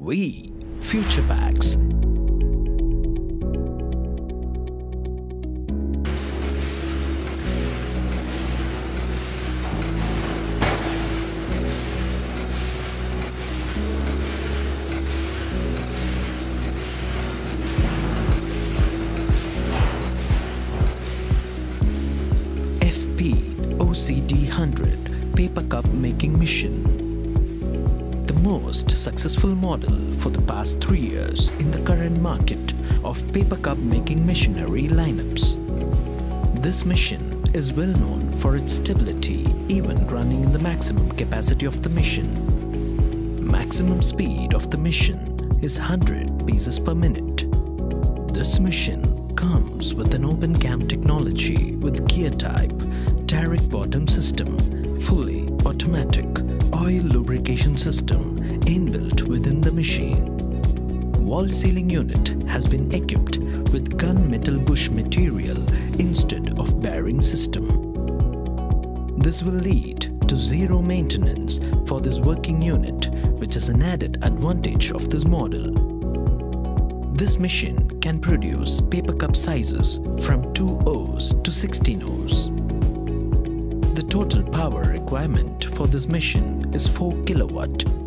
We Future Packs. FP OCD 100 Paper Cup Making Mission. Most successful model for the past three years in the current market of paper cup making machinery lineups. This machine is well known for its stability even running in the maximum capacity of the machine. Maximum speed of the machine is 100 pieces per minute. This machine comes with an open cam technology with gear type, direct bottom system, lubrication system inbuilt within the machine. Wall sealing unit has been equipped with gunmetal bush material instead of bearing system. This will lead to zero maintenance for this working unit, which is an added advantage of this model. This machine can produce paper cup sizes from 2 O's to 16 O's. The total power requirement for this machine is 4 kilowatt